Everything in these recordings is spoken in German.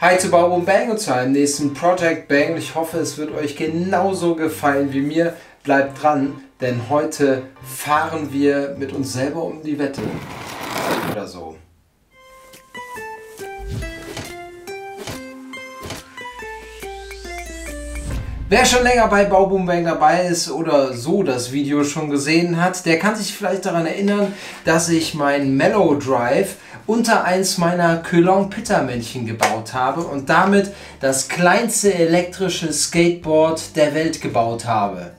Hi zu Baum Bang und zu einem nächsten Project Bang. Ich hoffe, es wird euch genauso gefallen wie mir. Bleibt dran, denn heute fahren wir mit uns selber um die Wette. Oder so. Wer schon länger bei Bauboom Bang dabei ist oder so das Video schon gesehen hat, der kann sich vielleicht daran erinnern, dass ich mein Mellow Drive unter eins meiner Coulon Pittermännchen gebaut habe und damit das kleinste elektrische Skateboard der Welt gebaut habe.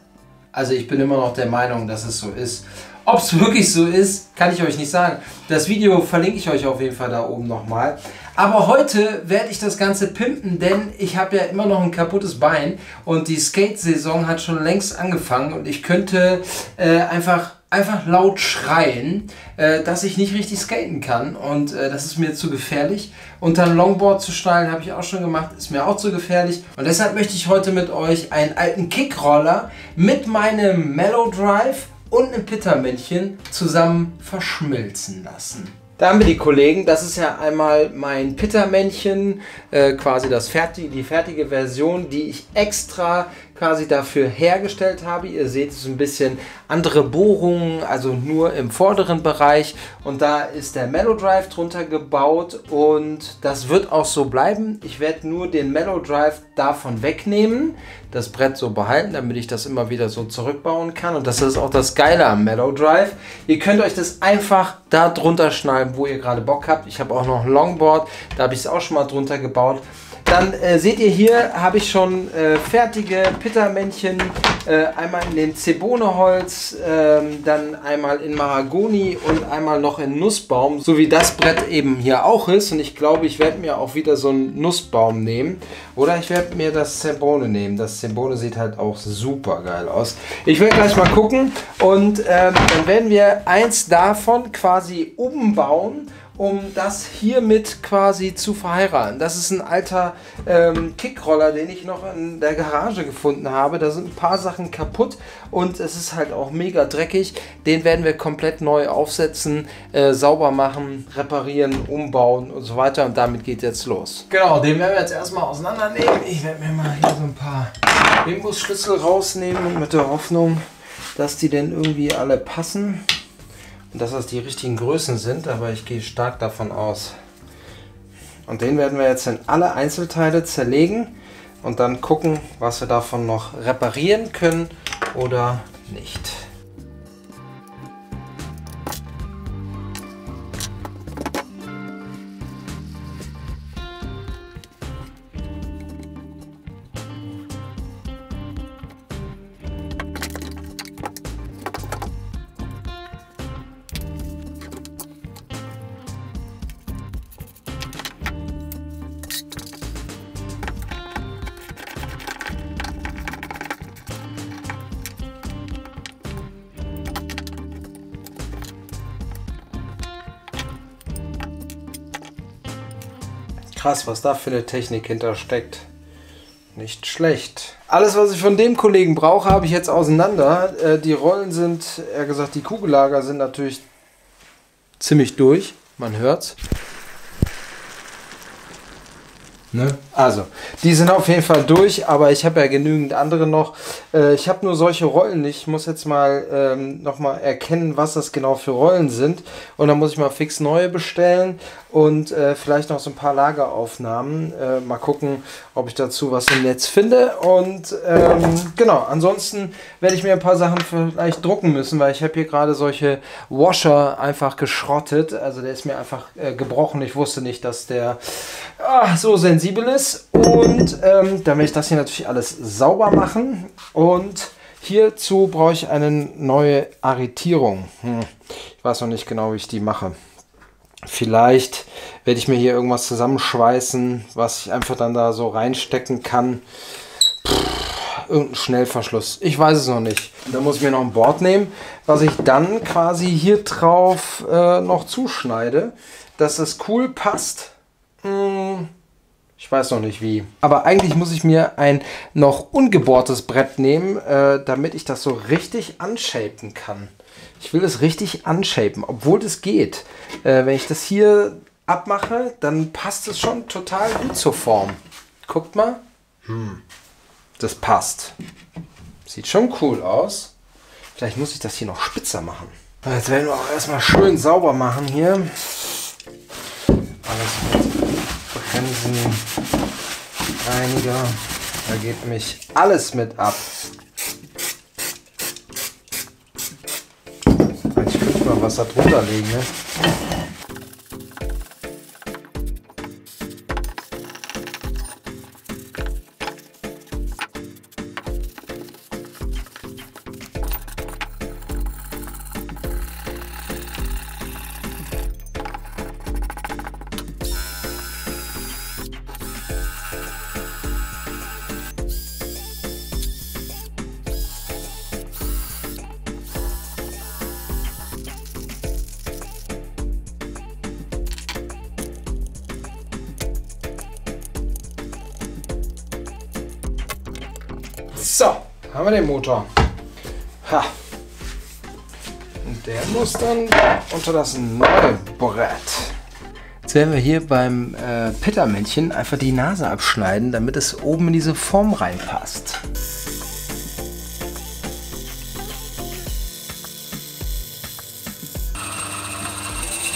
Also ich bin immer noch der Meinung, dass es so ist. Ob es wirklich so ist, kann ich euch nicht sagen. Das Video verlinke ich euch auf jeden Fall da oben nochmal. Aber heute werde ich das Ganze pimpen, denn ich habe ja immer noch ein kaputtes Bein und die Skate-Saison hat schon längst angefangen und ich könnte äh, einfach einfach laut schreien, äh, dass ich nicht richtig skaten kann und äh, das ist mir zu gefährlich. Unter ein Longboard zu schnallen habe ich auch schon gemacht, ist mir auch zu gefährlich und deshalb möchte ich heute mit euch einen alten Kickroller mit meinem Mellow Drive und einem Pittermännchen zusammen verschmilzen lassen. Da haben wir die Kollegen, das ist ja einmal mein Pittermännchen, äh, quasi das fertige, die fertige Version, die ich extra quasi dafür hergestellt habe. Ihr seht es ein bisschen andere Bohrungen, also nur im vorderen Bereich. Und da ist der Mellow Drive drunter gebaut und das wird auch so bleiben. Ich werde nur den Mellow Drive davon wegnehmen, das Brett so behalten, damit ich das immer wieder so zurückbauen kann. Und das ist auch das Geile am Mellow Drive. Ihr könnt euch das einfach da drunter schneiden, wo ihr gerade Bock habt. Ich habe auch noch ein Longboard, da habe ich es auch schon mal drunter gebaut. Dann äh, seht ihr hier, habe ich schon äh, fertige Pittermännchen. Äh, einmal in dem Zeboneholz, ähm, dann einmal in Mahagoni und einmal noch in Nussbaum. So wie das Brett eben hier auch ist. Und ich glaube, ich werde mir auch wieder so einen Nussbaum nehmen. Oder ich werde mir das Zebone nehmen. Das Zebone sieht halt auch super geil aus. Ich werde gleich mal gucken. Und ähm, dann werden wir eins davon quasi umbauen um das hiermit quasi zu verheiraten. Das ist ein alter ähm, Kickroller, den ich noch in der Garage gefunden habe. Da sind ein paar Sachen kaputt und es ist halt auch mega dreckig. Den werden wir komplett neu aufsetzen, äh, sauber machen, reparieren, umbauen und so weiter. Und damit geht jetzt los. Genau, den werden wir jetzt erstmal auseinandernehmen. Ich werde mir mal hier so ein paar Imbusschlüssel rausnehmen mit der Hoffnung, dass die denn irgendwie alle passen dass das die richtigen Größen sind, aber ich gehe stark davon aus. Und den werden wir jetzt in alle Einzelteile zerlegen und dann gucken, was wir davon noch reparieren können oder nicht. Krass, was da für eine Technik hintersteckt. Nicht schlecht. Alles, was ich von dem Kollegen brauche, habe ich jetzt auseinander. Äh, die Rollen sind, er gesagt, die Kugellager sind natürlich ziemlich durch. Man hört's. Ne? Also, die sind auf jeden Fall durch, aber ich habe ja genügend andere noch. Äh, ich habe nur solche Rollen nicht. Ich muss jetzt mal ähm, nochmal erkennen, was das genau für Rollen sind. Und dann muss ich mal fix neue bestellen und äh, vielleicht noch so ein paar Lageraufnahmen. Äh, mal gucken, ob ich dazu was im Netz finde. Und ähm, genau, ansonsten werde ich mir ein paar Sachen vielleicht drucken müssen, weil ich habe hier gerade solche Washer einfach geschrottet. Also der ist mir einfach äh, gebrochen. Ich wusste nicht, dass der ah, so sensibel ist. Und ähm, dann werde ich das hier natürlich alles sauber machen. Und hierzu brauche ich eine neue Arretierung. Hm. Ich weiß noch nicht genau, wie ich die mache. Vielleicht werde ich mir hier irgendwas zusammenschweißen, was ich einfach dann da so reinstecken kann. Pff, irgendein Schnellverschluss. Ich weiß es noch nicht. Da muss ich mir noch ein Board nehmen, was ich dann quasi hier drauf äh, noch zuschneide, dass es cool passt. Ich weiß noch nicht wie. Aber eigentlich muss ich mir ein noch ungebohrtes Brett nehmen, äh, damit ich das so richtig anshapen kann. Ich will es richtig anshapen, obwohl das geht. Äh, wenn ich das hier abmache, dann passt es schon total gut zur Form. Guckt mal. Hm. Das passt. Sieht schon cool aus. Vielleicht muss ich das hier noch spitzer machen. Jetzt werden wir auch erstmal schön sauber machen hier. Alles mit Bremsen, Reiniger. Da geht nämlich alles mit ab. Ich könnte mal was da drunter legen. Ne? So, haben wir den Motor. Ha. Und der muss dann unter das neue Brett. Jetzt werden wir hier beim äh, Pittermännchen einfach die Nase abschneiden, damit es oben in diese Form reinpasst.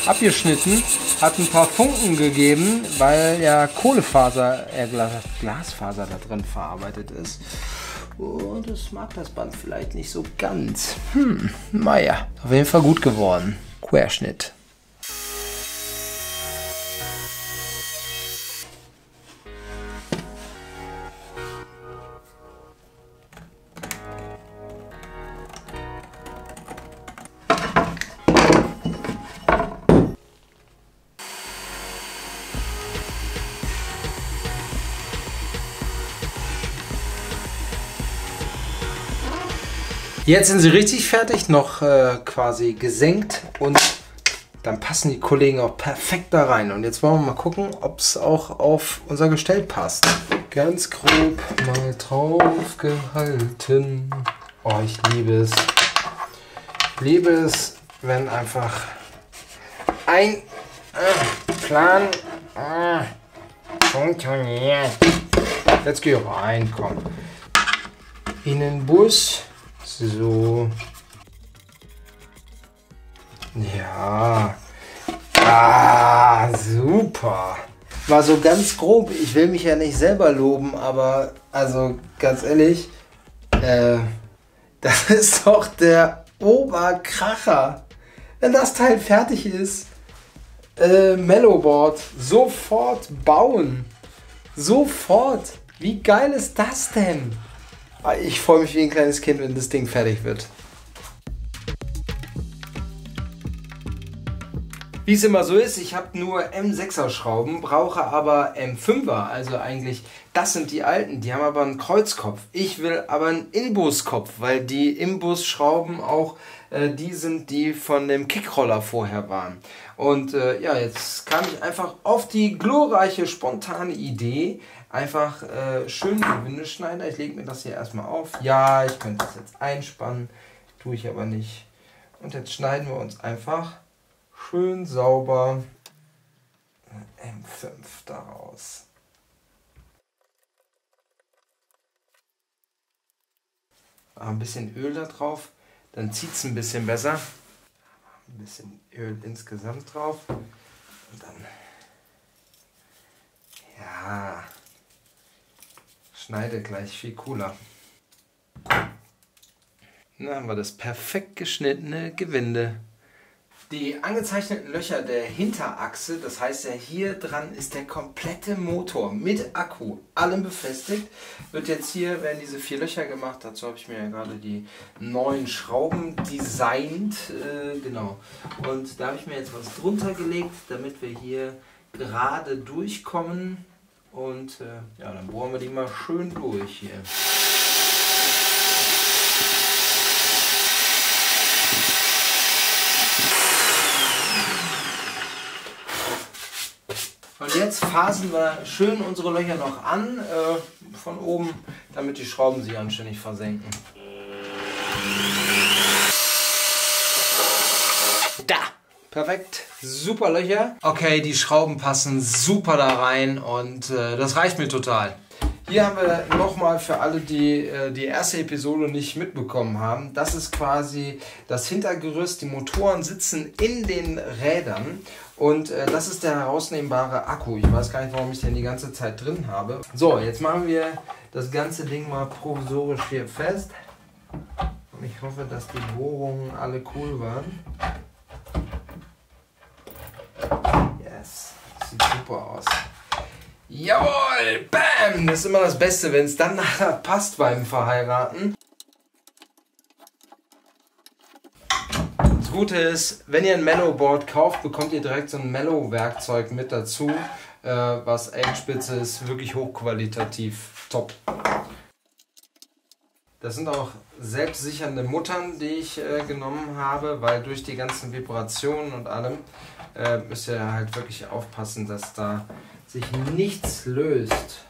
Abgeschnitten, hat ein paar Funken gegeben, weil ja Kohlefaser, äh Glasfaser da drin verarbeitet ist. Und es mag das Band vielleicht nicht so ganz. Hm, naja, auf jeden Fall gut geworden. Querschnitt. Jetzt sind sie richtig fertig, noch äh, quasi gesenkt und dann passen die Kollegen auch perfekt da rein. Und jetzt wollen wir mal gucken, ob es auch auf unser Gestell passt. Ganz grob mal drauf gehalten. Oh, ich liebe es. Ich liebe es, wenn einfach ein äh, Plan äh, funktioniert. Jetzt geh rein, komm. In den Bus. So. Ja. Ah, super. War so ganz grob. Ich will mich ja nicht selber loben, aber also ganz ehrlich, äh, das ist doch der Oberkracher. Wenn das Teil fertig ist, äh, Mellowboard sofort bauen. Sofort. Wie geil ist das denn? Ich freue mich wie ein kleines Kind, wenn das Ding fertig wird. Wie es immer so ist, ich habe nur M6er Schrauben, brauche aber M5er, also eigentlich, das sind die alten, die haben aber einen Kreuzkopf. Ich will aber einen Inbuskopf, weil die Inbus-Schrauben auch äh, die sind, die von dem Kickroller vorher waren. Und äh, ja, jetzt kam ich einfach auf die glorreiche, spontane Idee, einfach äh, schön Gewindeschneider. Ich lege mir das hier erstmal auf. Ja, ich könnte das jetzt einspannen, tue ich aber nicht. Und jetzt schneiden wir uns einfach schön sauber M5 daraus. Ein bisschen Öl da drauf, dann zieht es ein bisschen besser. Ein bisschen Öl insgesamt drauf. Und dann, ja, schneide gleich viel cooler. Dann haben wir das perfekt geschnittene Gewinde. Die angezeichneten Löcher der Hinterachse, das heißt ja hier dran ist der komplette Motor mit Akku, allem befestigt. Wird jetzt hier, werden diese vier Löcher gemacht, dazu habe ich mir ja gerade die neuen Schrauben designt, äh, genau. Und da habe ich mir jetzt was drunter gelegt, damit wir hier gerade durchkommen. Und äh, ja, dann bohren wir die mal schön durch hier. Und jetzt fasen wir schön unsere Löcher noch an äh, von oben, damit die Schrauben sich anständig versenken. Da! Perfekt, super Löcher. Okay, die Schrauben passen super da rein und äh, das reicht mir total. Hier haben wir nochmal für alle, die äh, die erste Episode nicht mitbekommen haben, das ist quasi das Hintergerüst. Die Motoren sitzen in den Rädern und äh, das ist der herausnehmbare Akku. Ich weiß gar nicht, warum ich den die ganze Zeit drin habe. So, jetzt machen wir das ganze Ding mal provisorisch hier fest. Und ich hoffe, dass die Bohrungen alle cool waren. Yes, sieht super aus. Jawohl, bam! Das ist immer das Beste, wenn es dann nachher passt beim Verheiraten. Gute ist, wenn ihr ein Mellow-Board kauft, bekommt ihr direkt so ein Mellow-Werkzeug mit dazu, äh, was echt spitze ist, wirklich hochqualitativ top. Das sind auch selbstsichernde Muttern, die ich äh, genommen habe, weil durch die ganzen Vibrationen und allem äh, müsst ihr halt wirklich aufpassen, dass da sich nichts löst.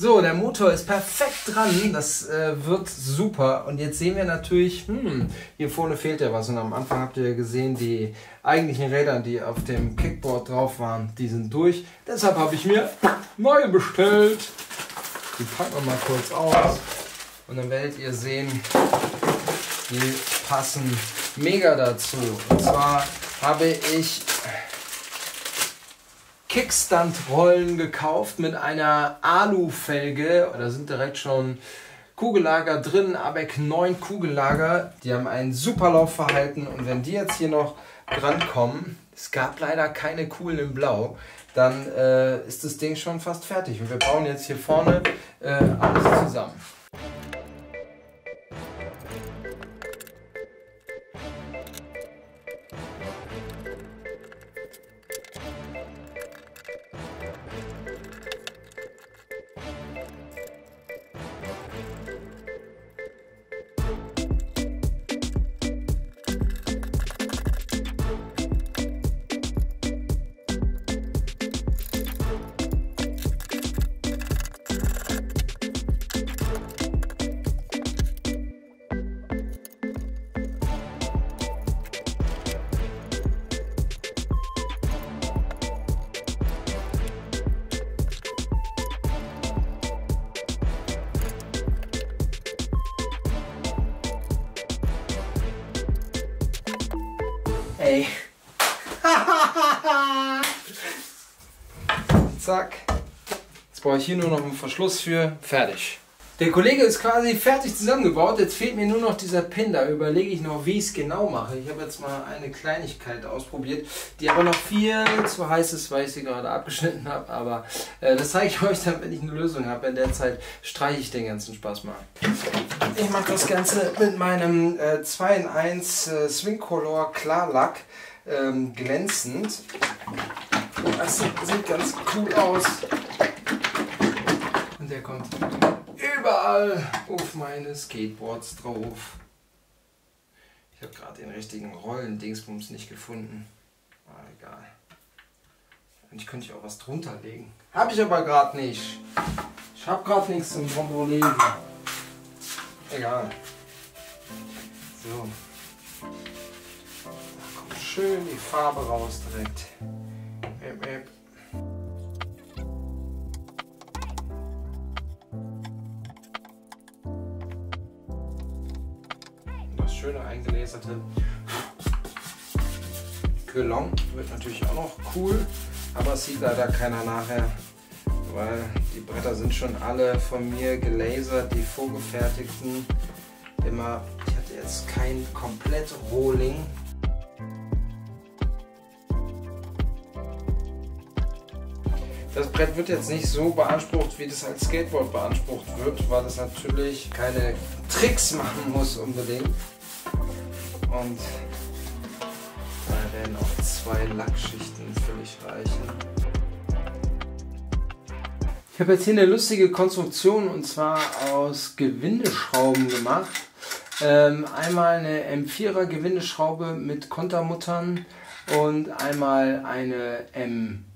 So, der Motor ist perfekt dran, das äh, wird super. Und jetzt sehen wir natürlich, hm, hier vorne fehlt ja was. Und am Anfang habt ihr gesehen, die eigentlichen Räder, die auf dem Kickboard drauf waren, die sind durch. Deshalb habe ich mir neue bestellt. Die packen wir mal kurz aus. Und dann werdet ihr sehen, die passen mega dazu. Und zwar habe ich Kickstand-Rollen gekauft mit einer Alufelge. Da sind direkt schon Kugellager drin, ABEC 9 Kugellager. Die haben ein super Laufverhalten und wenn die jetzt hier noch drankommen, es gab leider keine coolen in Blau, dann äh, ist das Ding schon fast fertig. Und wir bauen jetzt hier vorne äh, alles zusammen. Zack. Jetzt brauche ich hier nur noch einen Verschluss für. Fertig. Der Kollege ist quasi fertig zusammengebaut. Jetzt fehlt mir nur noch dieser Pin. Da überlege ich noch, wie ich es genau mache. Ich habe jetzt mal eine Kleinigkeit ausprobiert, die aber noch viel zu heiß ist, weil ich sie gerade abgeschnitten habe. Aber äh, das zeige ich euch dann, wenn ich eine Lösung habe. In der Zeit streiche ich den ganzen Spaß mal. Ich mache das Ganze mit meinem äh, 2 in 1 äh, Swing Color Klarlack ähm, glänzend. Das sieht ganz cool aus. Und der kommt überall auf meine Skateboards drauf. Ich habe gerade den richtigen Rollen-Dingsbums nicht gefunden. Ah, egal. Eigentlich könnte ich auch was drunter legen. Habe ich aber gerade nicht. Ich habe gerade nichts zum drunter. Egal. So. Da kommt schön die Farbe raus direkt. Eingelaserte Gelong wird natürlich auch noch cool, aber es sieht leider keiner nachher, weil die Bretter sind schon alle von mir gelasert, die vorgefertigten. Immer, ich hatte jetzt kein komplett Rohling. Das Brett wird jetzt nicht so beansprucht, wie das als Skateboard beansprucht wird, weil das natürlich keine Tricks machen muss unbedingt. Und da werden auch zwei Lackschichten völlig reichen. Ich habe jetzt hier eine lustige Konstruktion und zwar aus Gewindeschrauben gemacht. Ähm, einmal eine M4er Gewindeschraube mit Kontermuttern und einmal eine M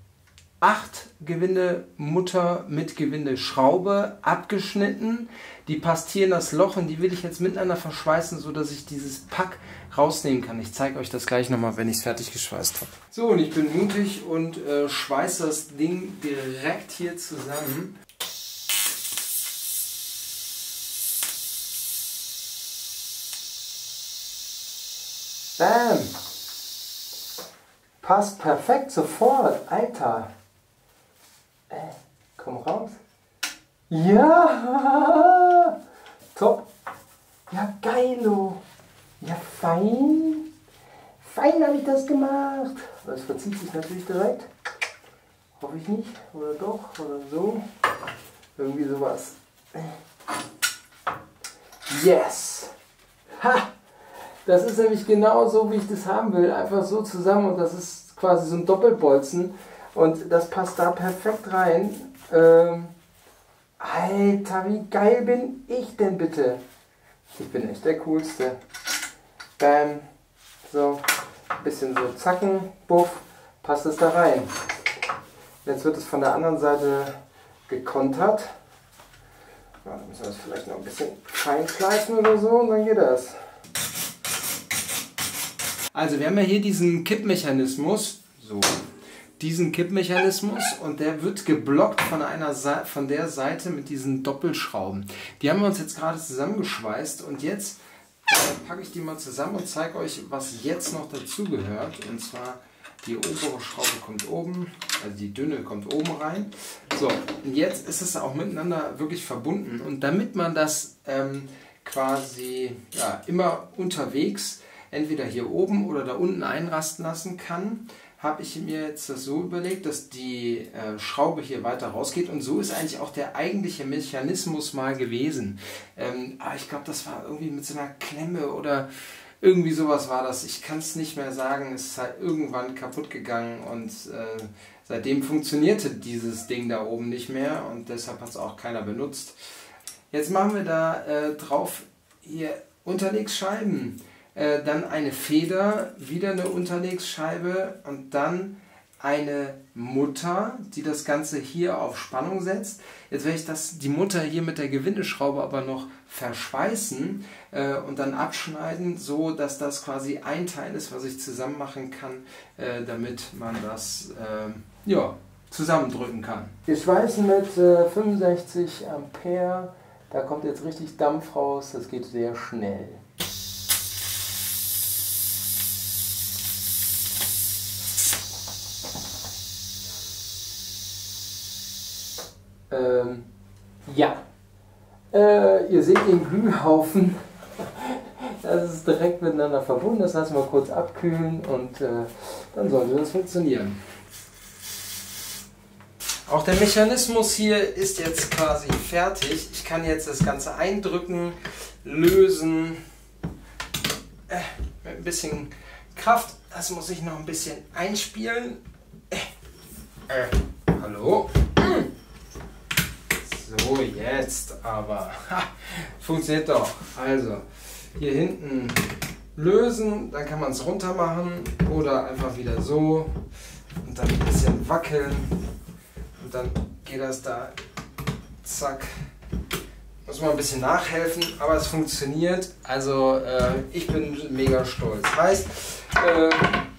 8 Gewinde Mutter mit Gewindeschraube abgeschnitten. Die passt hier in das Loch und die will ich jetzt miteinander verschweißen, sodass ich dieses Pack rausnehmen kann. Ich zeige euch das gleich nochmal, wenn ich es fertig geschweißt habe. So, und ich bin mutig und äh, schweiße das Ding direkt hier zusammen. Bam! Passt perfekt sofort, Alter. Komm raus. Ja! Top! Ja, geilo! Ja, fein! Fein habe ich das gemacht! Das verzieht sich natürlich direkt. Hoffe ich nicht. Oder doch, oder so. Irgendwie sowas. Yes! Ha! Das ist nämlich genau so, wie ich das haben will. Einfach so zusammen und das ist quasi so ein Doppelbolzen. Und das passt da perfekt rein. Ähm, Alter, wie geil bin ich denn bitte? Ich bin echt der Coolste. Bam. So, bisschen so zacken, buff, passt es da rein. Jetzt wird es von der anderen Seite gekontert. Ja, dann müssen wir das vielleicht noch ein bisschen fein schleifen oder so und dann geht das. Also wir haben ja hier diesen Kippmechanismus, so, diesen Kippmechanismus und der wird geblockt von, einer von der Seite mit diesen Doppelschrauben. Die haben wir uns jetzt gerade zusammengeschweißt und jetzt äh, packe ich die mal zusammen und zeige euch, was jetzt noch dazu gehört. Und zwar die obere Schraube kommt oben, also die dünne kommt oben rein. So, und jetzt ist es auch miteinander wirklich verbunden. Und damit man das ähm, quasi ja, immer unterwegs entweder hier oben oder da unten einrasten lassen kann, habe ich mir jetzt das so überlegt, dass die äh, Schraube hier weiter rausgeht und so ist eigentlich auch der eigentliche Mechanismus mal gewesen. Ähm, aber ich glaube, das war irgendwie mit so einer Klemme oder irgendwie sowas war das. Ich kann es nicht mehr sagen. Es ist halt irgendwann kaputt gegangen und äh, seitdem funktionierte dieses Ding da oben nicht mehr und deshalb hat es auch keiner benutzt. Jetzt machen wir da äh, drauf hier Unterlegsscheiben. Äh, dann eine Feder, wieder eine Unterlegsscheibe und dann eine Mutter, die das Ganze hier auf Spannung setzt. Jetzt werde ich das, die Mutter hier mit der Gewindeschraube aber noch verschweißen äh, und dann abschneiden, so dass das quasi ein Teil ist, was ich zusammen machen kann, äh, damit man das äh, ja, zusammendrücken kann. Wir schweißen mit 65 äh, Ampere, da kommt jetzt richtig Dampf raus, das geht sehr schnell. Ja. Äh, ihr seht den Glühhaufen. Das ist direkt miteinander verbunden. Das lassen wir kurz abkühlen und äh, dann sollte das funktionieren. Auch der Mechanismus hier ist jetzt quasi fertig. Ich kann jetzt das Ganze eindrücken, lösen. Äh, mit ein bisschen Kraft. Das muss ich noch ein bisschen einspielen. Äh, äh hallo? So, jetzt aber. Ha, funktioniert doch. Also, hier hinten lösen, dann kann man es runter machen oder einfach wieder so und dann ein bisschen wackeln und dann geht das da, zack. Muss man ein bisschen nachhelfen, aber es funktioniert. Also äh, ich bin mega stolz. Heißt, äh,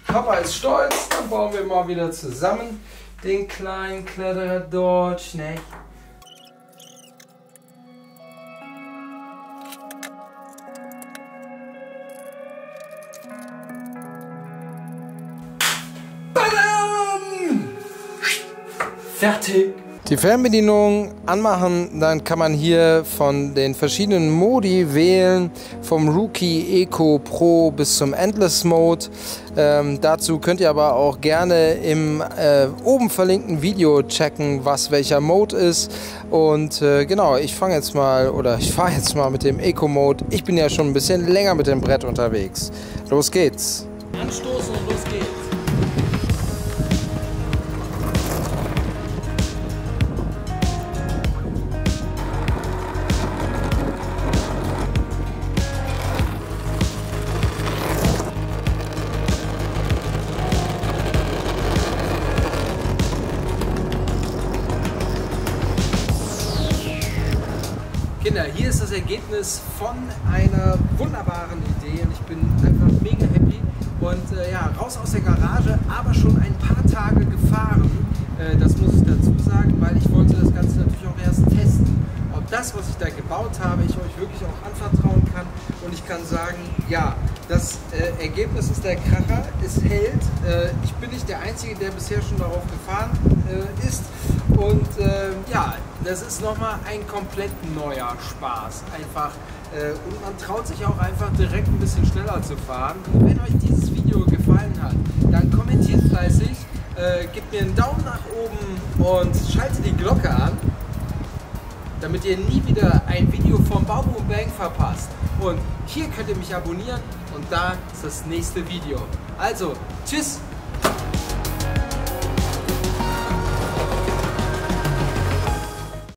Papa ist stolz, dann bauen wir mal wieder zusammen den kleinen Kletterer dort. Nicht? Fertig. Die Fernbedienung anmachen, dann kann man hier von den verschiedenen Modi wählen, vom Rookie, Eco, Pro bis zum Endless Mode. Ähm, dazu könnt ihr aber auch gerne im äh, oben verlinkten Video checken, was welcher Mode ist. Und äh, genau, ich fange jetzt mal oder ich fahre jetzt mal mit dem Eco Mode. Ich bin ja schon ein bisschen länger mit dem Brett unterwegs. Los geht's. Anstoßen und los geht's. Ergebnis von einer wunderbaren Idee und ich bin einfach mega happy. Und äh, ja, raus aus der Garage, aber schon ein paar Tage gefahren. Äh, das muss ich dazu sagen, weil ich wollte das Ganze natürlich auch erst testen. Ob das, was ich da gebaut habe, ich euch wirklich auch anvertrauen kann. Und ich kann sagen, ja, das äh, Ergebnis ist der Kracher, es hält. Äh, ich bin nicht der Einzige, der bisher schon darauf gefahren äh, ist. Und ähm, ja, das ist nochmal ein komplett neuer Spaß. Einfach äh, und man traut sich auch einfach direkt ein bisschen schneller zu fahren. Wenn euch dieses Video gefallen hat, dann kommentiert fleißig, äh, gebt mir einen Daumen nach oben und schaltet die Glocke an, damit ihr nie wieder ein Video vom Bauboom Bang verpasst. Und hier könnt ihr mich abonnieren und da ist das nächste Video. Also, tschüss!